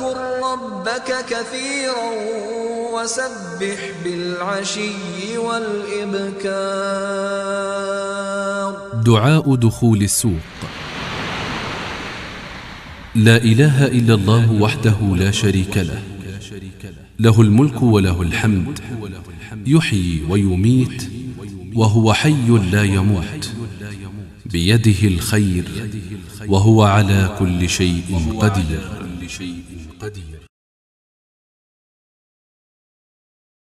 واذكر ربك كثيرا وسبح بالعشي والإبكار. دعاء دخول السوق. لا إله إلا الله وحده لا شريك له. له الملك وله الحمد. يحيي ويميت وهو حي لا يموت. بيده الخير وهو على كل شيء قدير. شيء قدير.